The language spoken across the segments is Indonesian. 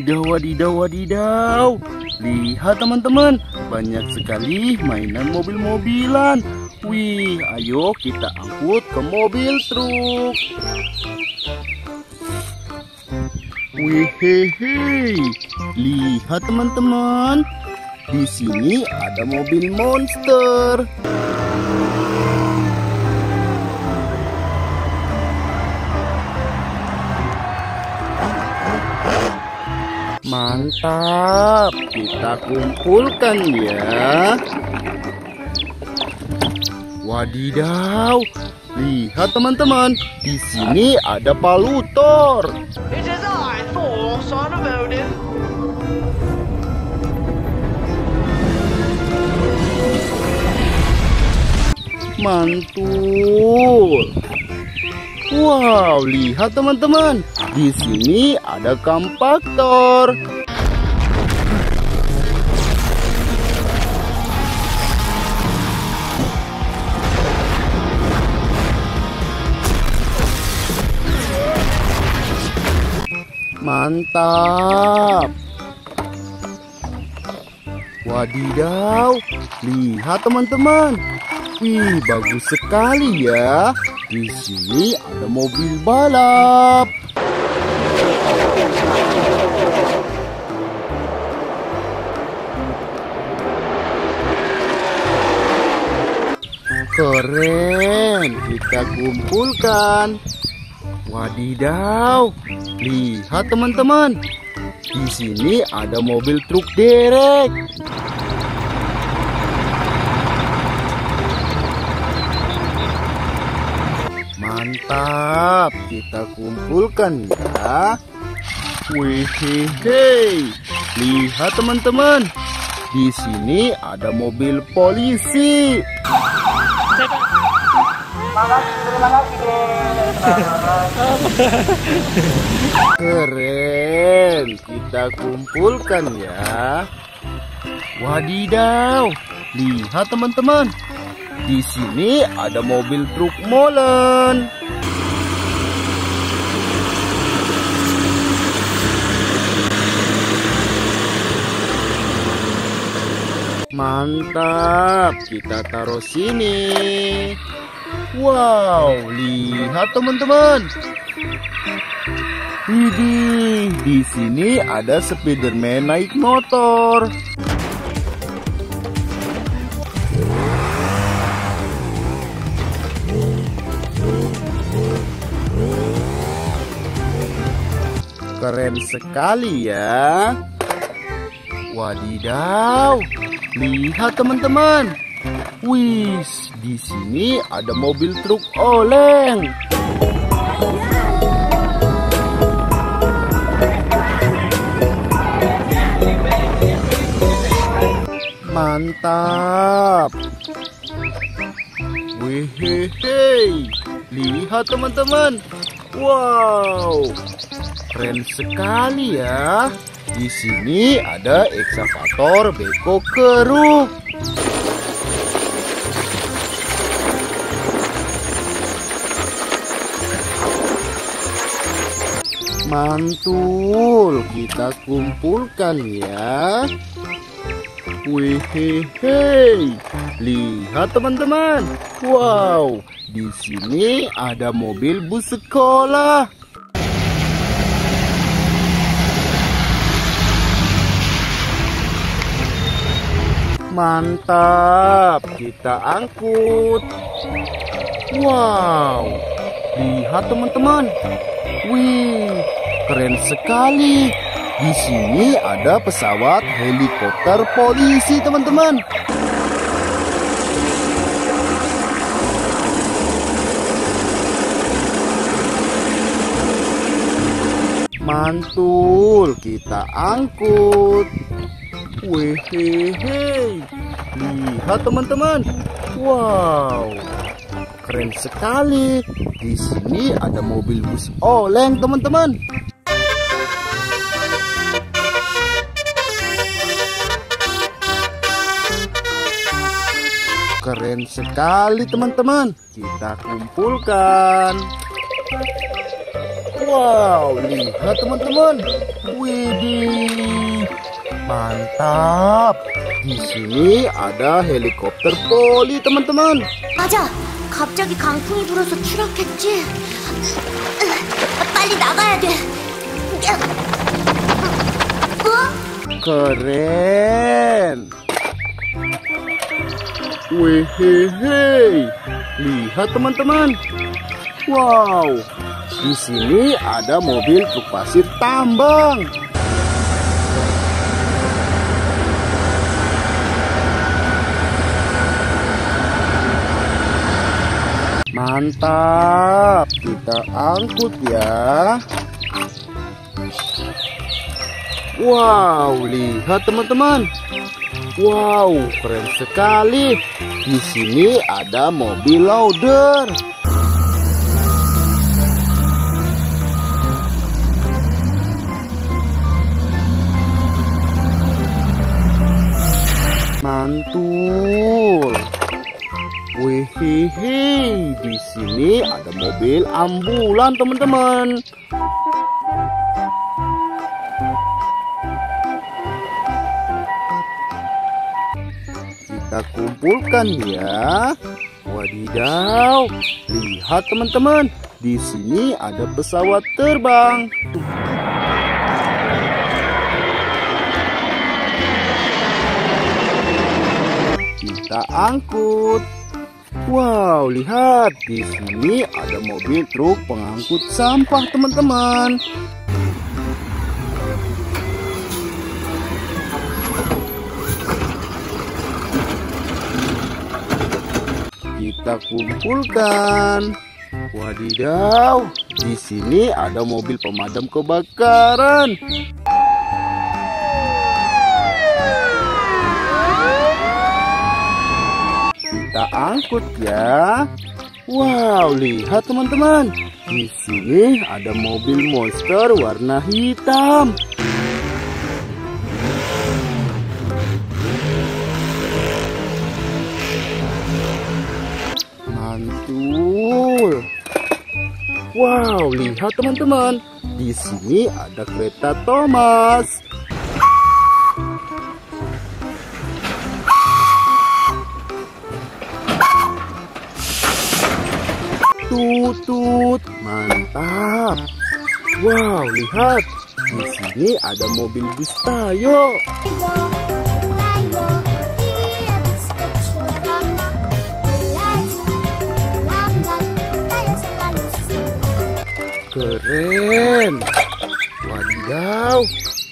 Wadidaw, wadidaw, wadidaw. Lihat teman-teman, banyak sekali mainan mobil-mobilan. Wih, ayo kita angkut ke mobil truk. Wih. Lihat teman-teman. Di sini ada mobil monster. Mantap, kita kumpulkan ya. Wadidaw, lihat teman-teman, di sini ada palutor. It is I, Thor, son of Odin. Mantul. Wow, lihat teman-teman, di sini ada kampaktor. Mantap. Wadidaw, lihat teman-teman. Wih, bagus sekali ya. Di sini ada mobil balap. Keren, kita kumpulkan. Wadidaw, lihat teman-teman. Di sini ada mobil truk derek. Mantap, kita kumpulkan ya. Wih, lihat teman-teman. Di sini ada mobil polisi. Keren, kita kumpulkan ya. Wadidaw, lihat teman-teman. Di sini ada mobil truk molen. Mantap, kita taruh sini. Wow, lihat teman-teman. Widih, di sini ada Spiderman naik motor. Keren sekali ya. Wadidaw, lihat teman-teman. Wis, di sini ada mobil truk oleng. Mantap. Wehehe. Lihat teman-teman. Wow. Keren sekali ya. Di sini ada eksavator beko keruk. Mantul, kita kumpulkan ya. Wehehe, lihat teman-teman. Wow, di sini ada mobil bus sekolah. Mantap, kita angkut. Wow, lihat teman-teman. Wih, keren sekali. Di sini ada pesawat helikopter polisi, teman-teman. Mantul, kita angkut. Wehehe, lihat teman-teman. Wow, keren sekali. Di sini ada mobil bus oleng, teman-teman. Keren sekali, teman-teman. Kita kumpulkan. Wow, lihat teman-teman. Widih, mantap. Di sini ada helikopter poli teman-teman. 맞아. 갑자기 강풍이 불어서 추락했지. 빨리 나가야 돼. 어? Keren. Wehehe. Lihat teman-teman. Wow. Di sini ada mobil truk pasir tambang. Mantap. Kita angkut ya. Wow, lihat teman-teman. Wow, keren sekali. Di sini ada mobil loader. Mantul. Wih, di sini ada mobil ambulan, teman-teman. Kita kumpulkan ya. Wadidaw, lihat teman-teman. Di sini ada pesawat terbang. Kita angkut. Wow, lihat di sini ada mobil truk pengangkut sampah, teman-teman. Kita kumpulkan. Wadidaw, di sini ada mobil pemadam kebakaran. Kita angkut ya. Wow, lihat teman-teman. Di sini ada mobil monster warna hitam. Mantul. Wow, lihat teman-teman. Di sini ada kereta Thomas. Tutut, mantap. Wow, lihat. Di sini ada mobil bus Tayo. Keren. Wadidaw.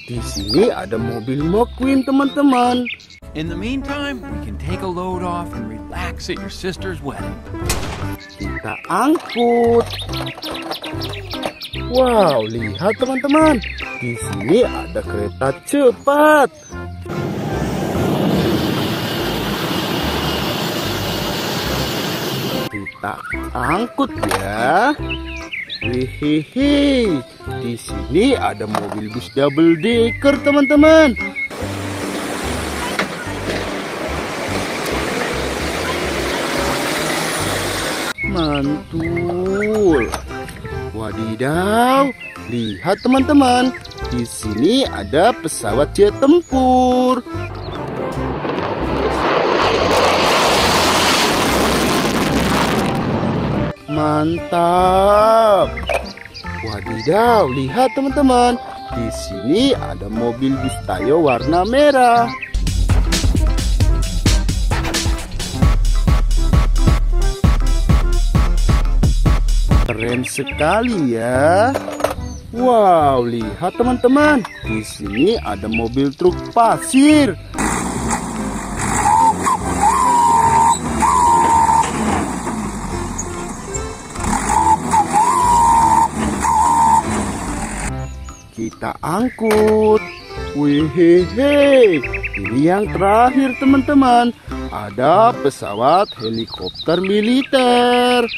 Di sini ada mobil McQueen, teman-teman. In the meantime, we can take a load off and relax at your sister's wedding. Kita angkut. Wow, lihat teman-teman. Di sini ada kereta cepat. Kita angkut ya. Hihihi. Di sini ada mobil bus double decker, teman-teman. Mantul. Wadidaw, lihat teman-teman. Di sini ada pesawat jet tempur. Mantap. Wadidaw, lihat teman-teman. Di sini ada mobil bus Tayo warna merah. Keren sekali ya. Wow, lihat teman-teman. Di sini ada mobil truk pasir. Kita angkut. Wihehe. Ini yang terakhir teman-teman. Ada pesawat helikopter militer.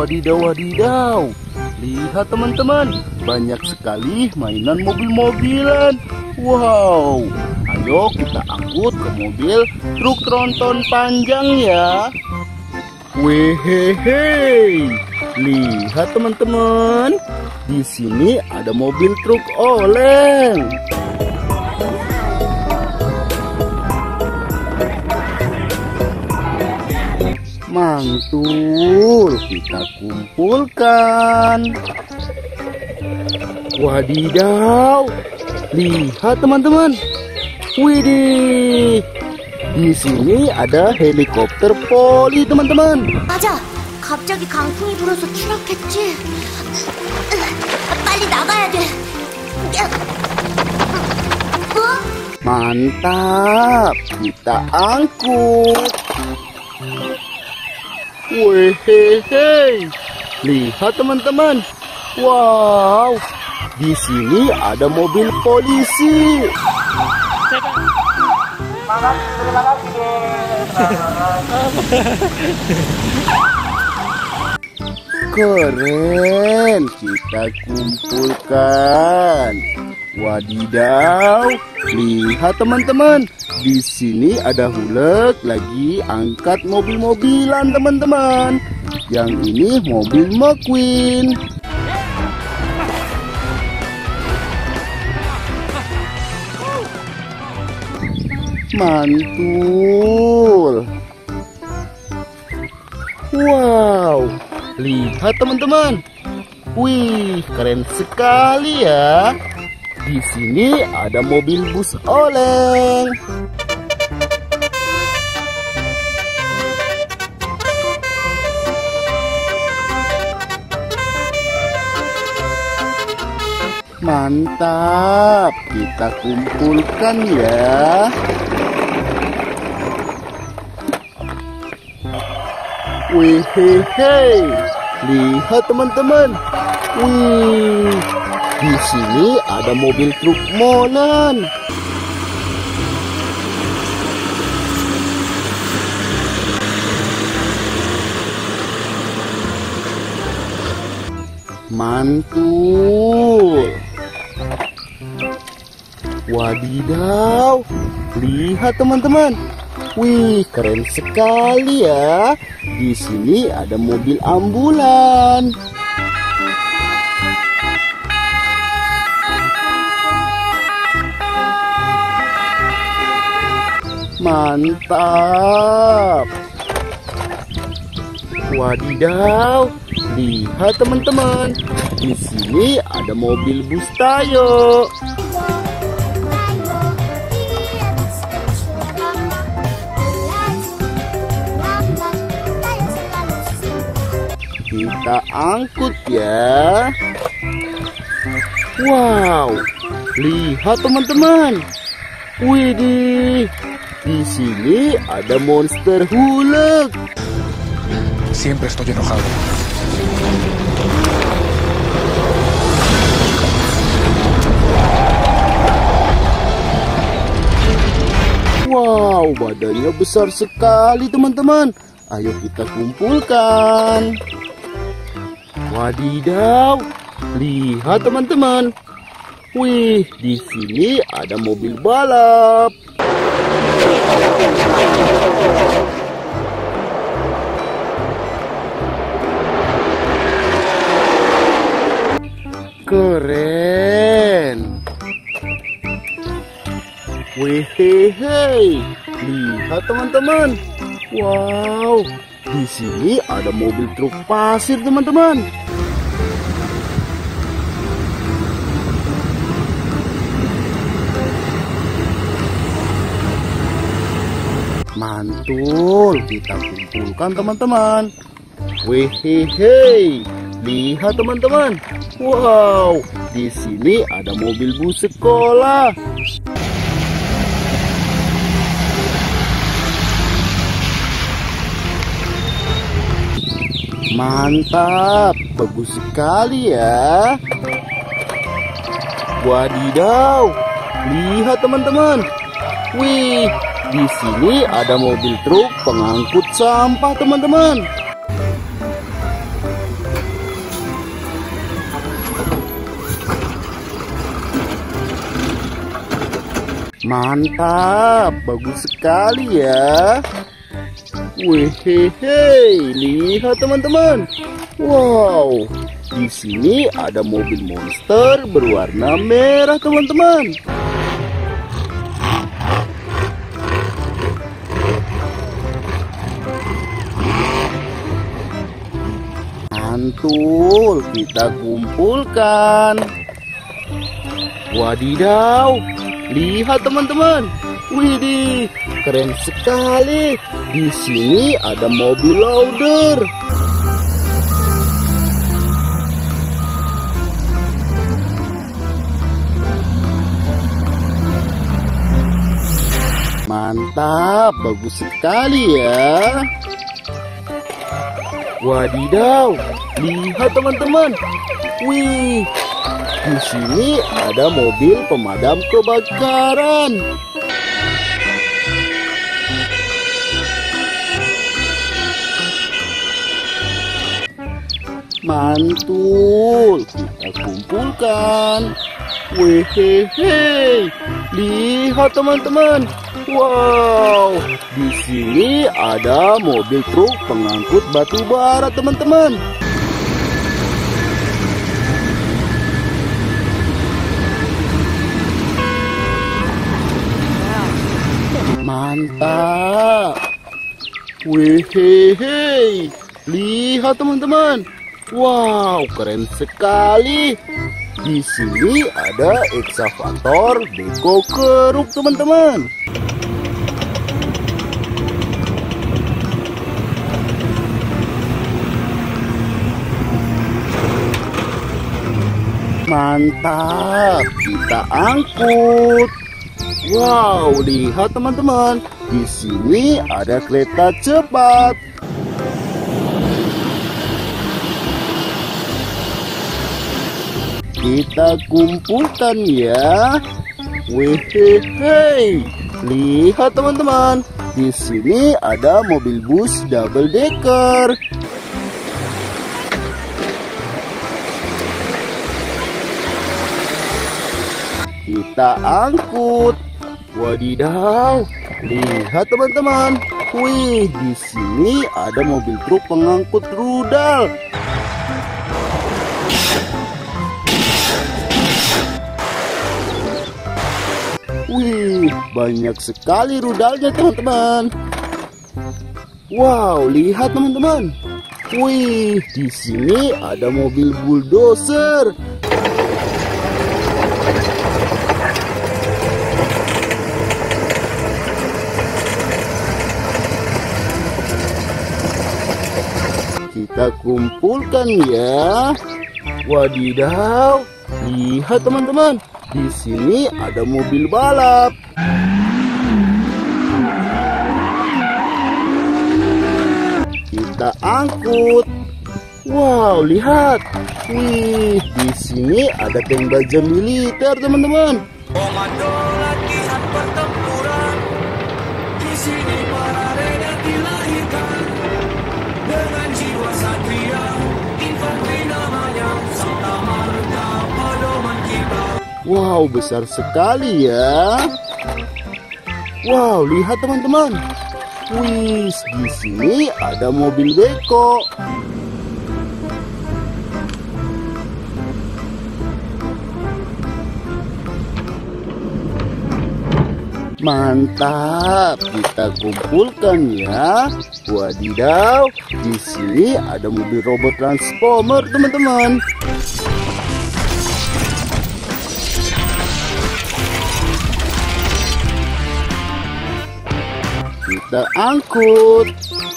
Wadidaw, wadidaw. Lihat teman-teman, banyak sekali mainan mobil-mobilan. Wow, ayo kita angkut ke mobil truk tronton panjang ya. Wehehe, lihat teman-teman, di sini ada mobil truk oleng. Mantul, kita kumpulkan. Wadidaw, lihat teman-teman. Widih, di sini ada helikopter poli teman-teman. 맞아. 갑자기 강풍이 불어서 추락했지. 빨리 나가야 돼. 어? Mantap, kita angkut. Wehehe, lihat teman-teman. Wow, di sini ada mobil polisi. Keren, kita kumpulkan. Wadidaw, lihat teman-teman. Di sini ada hulek lagi angkat mobil-mobilan teman-teman. Yang ini mobil McQueen. Mantul. Wow, lihat teman-teman. Wih, keren sekali ya. Di sini ada mobil bus oleng. Mantap, kita kumpulkan ya. Wehehe, lihat teman-teman. Wih, di sini ada mobil truk molen. Mantul. Wadidaw, lihat teman-teman. Wih, keren sekali ya. Di sini ada mobil ambulan. Mantap. Wadidaw, lihat teman-teman. Di sini ada mobil bus angkut ya. Wow, lihat teman-teman. Widih, di sini ada monster hulek. Siempre estoy enojado. Wow, badannya besar sekali teman-teman. Ayo kita kumpulkan. Wadidaw, lihat teman-teman. Wih, di sini ada mobil balap. Keren. Wehehe, lihat teman-teman. Wow, di sini ada mobil truk pasir teman-teman. Mantul, kita kumpulkan teman-teman. Wehehe, lihat teman-teman. Wow, di sini ada mobil bus sekolah. Mantap, bagus sekali ya. Wadidaw, lihat teman-teman. Wih, di sini ada mobil truk pengangkut sampah teman-teman. Mantap, bagus sekali ya. Wehehe, lihat teman-teman. Wow, di sini ada mobil monster berwarna merah teman-teman. Mantul, kita kumpulkan. Wadidaw, lihat teman-teman. Widih, keren sekali. Di sini ada mobil loader. Mantap, bagus sekali ya. Wadidaw, lihat teman-teman. Wih, di sini ada mobil pemadam kebakaran. Mantul, kita kumpulkan. Wehehe, lihat teman-teman. Wow, di sini ada mobil truk pengangkut batu bara teman-teman. Mantap. Wehehe, lihat teman-teman. Wow, keren sekali. Di sini ada eksavator beko keruk teman-teman. Mantap, kita angkut. Wow, lihat teman-teman. Di sini ada kereta cepat. Kita kumpulkan ya. Wehehe. Lihat teman-teman. Di sini ada mobil bus double decker. Kita angkut. Wadidaw. Lihat teman-teman. Wih, di sini ada mobil truk pengangkut rudal. Banyak sekali rudalnya teman-teman. Wow, lihat teman-teman. Wih, di sini ada mobil bulldozer. Kita kumpulkan ya. Wadidaw, lihat teman-teman. Di sini ada mobil balap. Kita angkut. Wow, lihat. Wih, di sini ada tank baja militer, teman-teman. Komando latihan pertempuran Di sini para ranger dilahirkan Dengan jiwa satria Infanteri namanya Serta marga pedoman kita Wow, besar sekali ya. Wow, lihat teman-teman. Wih, di sini ada mobil beko. Mantap, kita kumpulkan ya. Wadidaw, di sini ada mobil robot transformer, teman-teman. Kita angkut.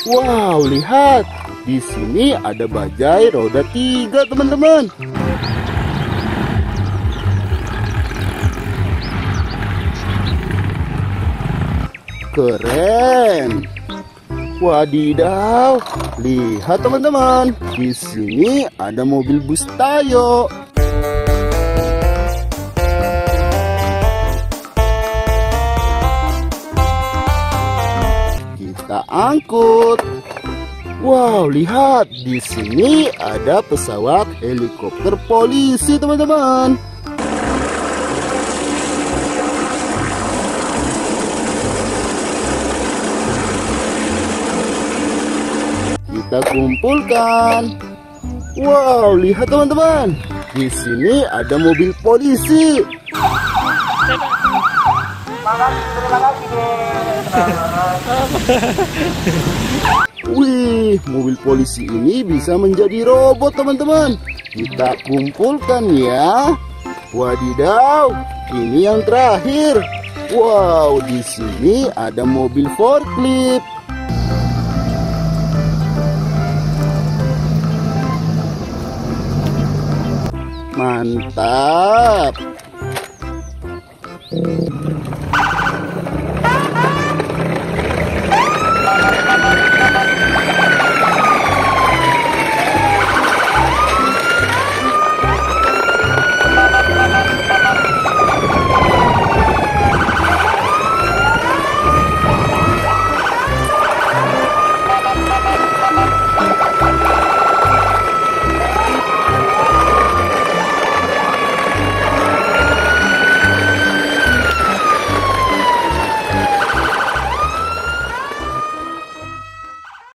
Wow, lihat. Di sini ada bajai roda tiga, teman-teman. Keren. Wadidaw, lihat teman-teman. Di sini ada mobil bus Tayo. kita angkut. Wow, lihat di sini ada pesawat helikopter polisi, teman-teman. Kita kumpulkan. Wow, lihat teman-teman. Di sini ada mobil polisi. Terima kasih, terima kasih. Wih, mobil polisi ini bisa menjadi robot teman-teman. Kita kumpulkan ya. Wadidaw, ini yang terakhir. Wow, di sini ada mobil forklift. Mantap.